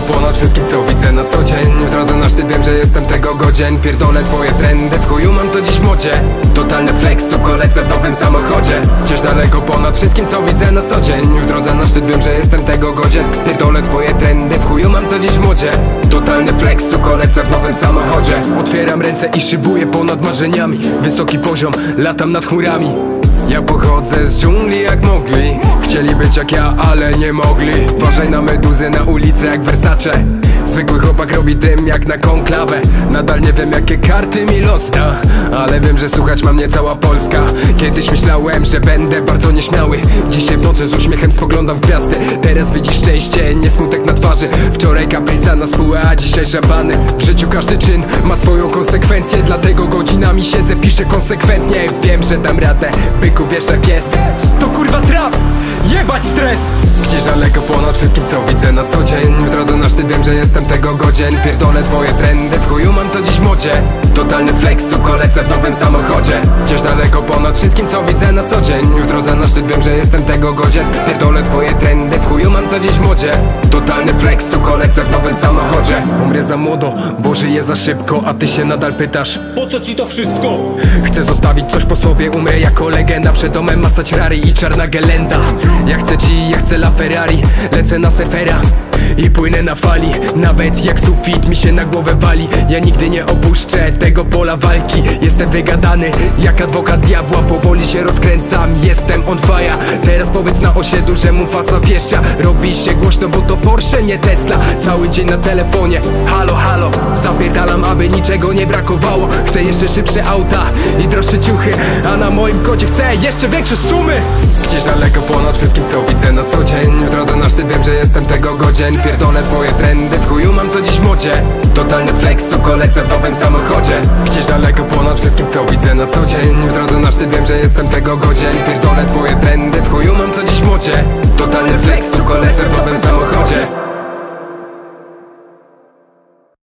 ponad wszystkim co widzę na co dzień. W drodze na szczyt wiem, że jestem tego godzien. Pierdolę twoje trendy, w chuju mam co dziś w Totalny flex, suko, w nowym samochodzie. Gdzieś daleko ponad wszystkim co widzę na co dzień. W drodze na szczyt wiem, że jestem tego godzien. Pierdolę twoje trendy, w chuju mam co dziś w Totalny flex, suko, w nowym samochodzie. Otwieram ręce i szybuję ponad marzeniami. Wysoki poziom, latam nad chmurami ja pochodzę z dżungli jak mogli Chcieli być jak ja, ale nie mogli. Uważaj na meduzy na ulicy jak Versace. Zwykły chłopak robi dym jak na konklawę. Nadal nie wiem jakie karty mi los da Ale wiem, że słuchać ma mnie cała Polska. Kiedyś myślałem, że będę bardzo nieśmiały. Dzisiaj w nocy z uśmiechem spoglądam w gwiazdy. Teraz widzisz szczęście, nie smutek twarzy Wczoraj kaprisa na spółę, a dzisiaj żabany W życiu każdy czyn ma swoją konsekwencję Dlatego godzinami siedzę, piszę konsekwentnie. Wiem, że dam radę, byku wiesz jak jest. To kurwa trap, jebać stres! Gdzieś daleko ponad wszystkim co widzę na co dzień. W drodze na szczyt wiem, że jestem tego godzien. Pierdolę twoje trendy, w chuju mam co dziś w modzie Totalny flex, suko, lecę w nowym samochodzie. Gdzieś daleko ponad wszystkim co widzę na co dzień. W drodze na szczyt wiem, że jestem tego godzien. Pierdolę twoje trendy, w chuju mam co dziś w modzie. Totalny flex, suko, lecę w nowym samochodzie. Umrę za młodo, bo żyję za szybko A ty się nadal pytasz Po co ci to wszystko? Chcę zostawić coś po sobie, umrę jako legenda. Przed domem masa rary i czarna gelenda. Ja chcę G, ja chcę la Ferrari. Lecę na surfera i płynę na fali. Nawet jak sufit mi się na głowę wali. Ja nigdy nie opuszczę tego pola walki. Jestem wygadany jak adwokat diabła. Powoli się rozkręcam, jestem on fire. Teraz powiedz na osiedlu, że mu fasa wjeżdża Robi się głośno, bo to Porsche, nie Tesla. Cały dzień na telefonie, halo, halo. Zapierdalam, aby niczego nie brakowało. Chcę jeszcze szybsze auta i droższe ciuchy. A na moim kodzie chcę jeszcze większe sumy. Gdzieś daleko ponad wszystkim co widzę na co dzień. W drodze na szczyt wiem, że jestem tego godzien Pierdolę twoje trendy, w chuju mam co dziś w modzie Totalny flex, suko, lecę w nowym samochodzie. Gdzieś daleko ponad wszystkim co widzę na co dzień. W drodze na szczyt wiem, że jestem tego godzien. Pierdolę twoje trendy, w chuju mam co dziś w modzie Totalny flex, suko, lecę w